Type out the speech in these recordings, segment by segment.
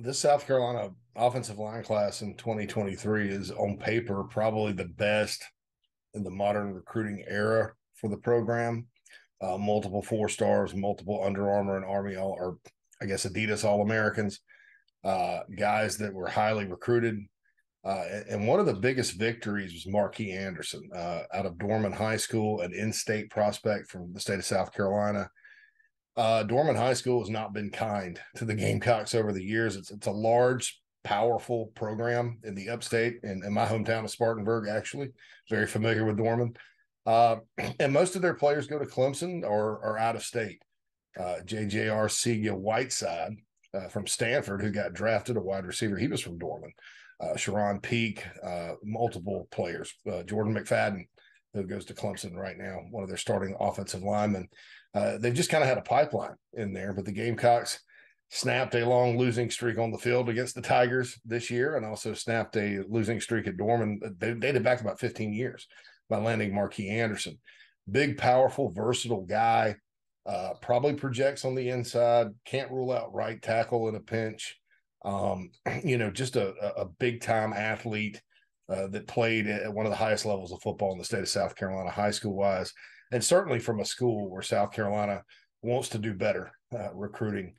this South Carolina offensive line class in 2023 is on paper probably the best in the modern recruiting era for the program. Uh, multiple four stars, multiple Under Armour and Army all, or I guess Adidas All Americans, uh, guys that were highly recruited. Uh, and one of the biggest victories was Markee Anderson uh, out of Dorman High School, an in-state prospect from the state of South Carolina. Uh, Dorman High School has not been kind to the Gamecocks over the years. It's it's a large, powerful program in the upstate and in, in my hometown of Spartanburg. Actually, very familiar with Dorman, uh, and most of their players go to Clemson or are out of state. Uh, JJ Arcega-Whiteside uh, from Stanford, who got drafted a wide receiver, he was from Dorman uh, Sharon Peak, uh, multiple players. Uh, Jordan McFadden, who goes to Clemson right now, one of their starting offensive linemen. Uh, they've just kind of had a pipeline in there, but the Gamecocks snapped a long losing streak on the field against the Tigers this year and also snapped a losing streak at Dorman. They dated back about 15 years by landing Markee Anderson. Big, powerful, versatile guy. Uh, probably projects on the inside. Can't rule out right tackle in a pinch. Um, you know, just a, a big time athlete uh, that played at one of the highest levels of football in the state of South Carolina, high school wise, and certainly from a school where South Carolina wants to do better uh, recruiting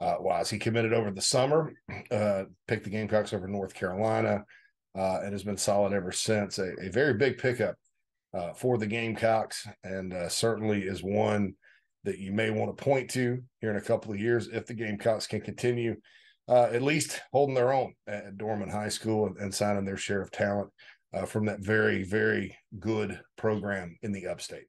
uh, wise. He committed over the summer, uh, picked the Gamecocks over North Carolina, uh, and has been solid ever since. A, a very big pickup uh, for the Gamecocks, and certainly is one that you may want to point to here in a couple of years if the Gamecocks can continue uh, at least holding their own at Dorman High School and, and signing their share of talent uh, from that very, very good program in the upstate.